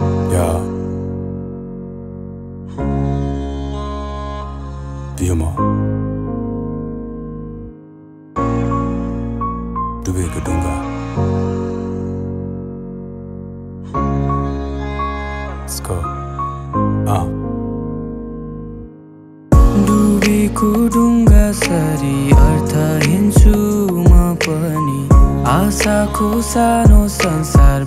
Ja. Wie immer. डुबेको ढुङ्गा Let's go. Ah. सरी अर्थ हिँड्छु म पनि आशाको सानो संसार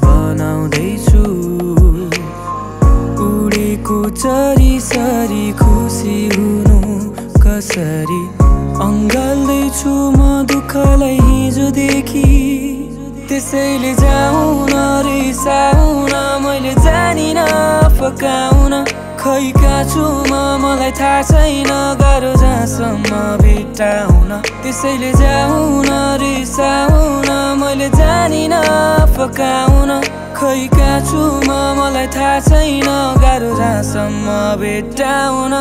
चरी सरी खुसी हुनु कसरी? अङ्गाल्दैछु म दुःखलाई हिजोदेखि त्यसैले जाउन रिसाउन मैले जानिन फकाउन। खै छु म मलाई थाहा छैन गाह्रो जहाँसम्म भेटाउन त्यसैले जाउन रिसाउन मैले जानिन फकाउन। खै छु म मलाई थाहा छैन गाह्रो जहाँसम्म भेटाउन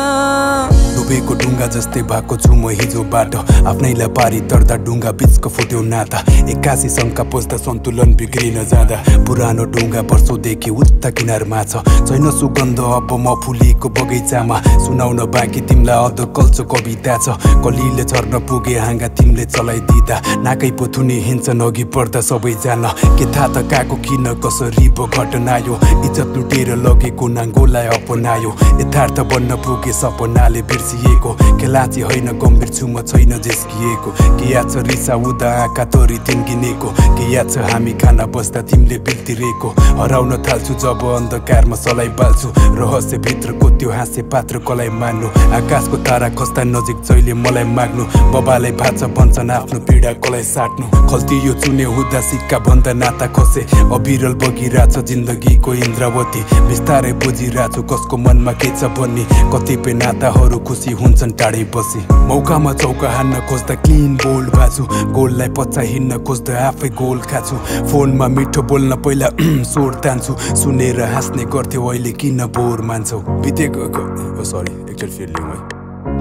डुबेको ढुङ्गा जस्तै भएको छु म हिजोबाट आफ्नैलाई पारी तर्दा ढुङ्गा बिचको फुट्यो नाता। एक्कासी शङ्का पस्दा सन्तुलन बिग्रिन जाँदा। पुरानो ढुङ्गा वर्षौँदेखि उता किनारमा छैन सुगन्ध अब म फुलेको बगैँचामा। सुनाउन बाँकी तिमीलाई अध कल्चो कविता छ। कलिले छर्न पुगे हाँगा तिमीले चलाइदिँदा। नाकै पोथुनी हिँड्छन् अघि पर्दा सबैजना। के थाहा त काको किन कसरी पो घटना यो इज्जत लुटेर लगेको नाङ्गोलाई अपनायो। यथार्थ बन्न पुगे सपनाले बिर्सिएको खेलाची होइन गम्भीर छु म छैन झेस्किएको के याद छ रिसा उदा आँखा तोरी तिन्गिनेको के याद छ हामी खाना बस्दा तिमीले बिल्तिरेको हराउन थाल्छु जब अन्धकारमा सलाई बाल्छु रहस्यभित्रको त्यो हाँसे पात्र कसलाई मान्नु आकाशको तारा खस्दा नजिक जहिले मलाई माग्नु बबालाई भाषा भन्छन् आफ्नो पीडा कसलाई साट्नु खल्ती यो चुने हुँदा सिक्का भन्दा नाता खसे अविरल बगिरहेछ जिन्दगीको इन्द्रावती बिस्तारै बुझिरहेछु कसको मनमा के छ भन्ने कतिपय नाताहरू खुसी हुन्छन् टाढै बसी। मौकामा चौका हान्न खोज्दा क्लिन बोल्ड बाछु गोललाई पच्चा हिँड्न खोज्दा आफै गोल खाछु फोनमा मिठो बोल्न पहिला सोर तान्छु। सुनेर हाँस्ने गर्थ्यो अहिले किन बोर मान्छौ? बितेको सरी एकचोटि फेरि लिउँ है।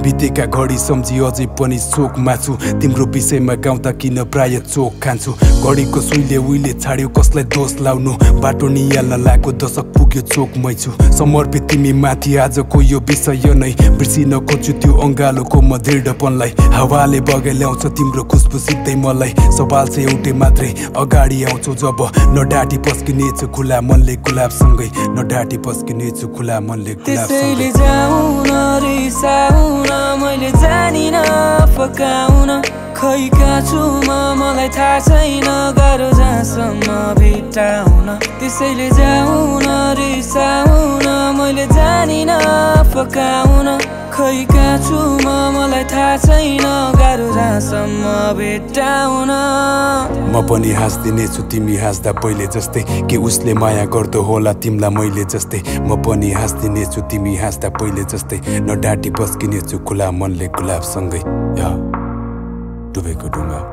बितेका घडी सम्झी अझै पनि चोक माछु। तिम्रो विषयमा गाउँदा किन प्राय चोक खान्छु? घडीको सुइले उहिले छाड्यो कसलाई दोष लाउनु? बाटो निहाल्न लागेको दशक पुग्यो चोकमै छु समर्पित तिमी माथि आजको यो विषय नै बिर्सिन खोज्छु त्यो अङ्गालोको म दृढपनलाई। हावाले बगाइ ल्याउँछ तिम्रो खुसबु सिक्दै मलाई। सवाल चाहिँ एउटै मात्रै अगाडि आउँछौ जब। नडाटी पस्किनेछु खुला मनले गुलाबसँगै नडाटी पस्किनेछु खुला मनले त्यसैले रिसाउन मैले जानिन फकाउन खै म मलाई थाहा छैन गाह्रो जहाँसम्म भेटाउन त्यसैले जाउन रिसाउन मैले जानिन फकाउन खै कहाँ छु म मलाई थाहा छैन गाह्रो जहाँसम्म भेटाउन म पनि हाँस्दिनेछु तिमी हाँस्दा पहिले जस्तै के उसले माया गर्दो होला तिमीलाई मैले जस्तै। म पनि हाँस्दिनेछु तिमी हाँस्दा पहिले जस्तै। नडाटी बस्किनेछु खुला मनले गुलाबसँगै। डुबेको ढुङ्गा।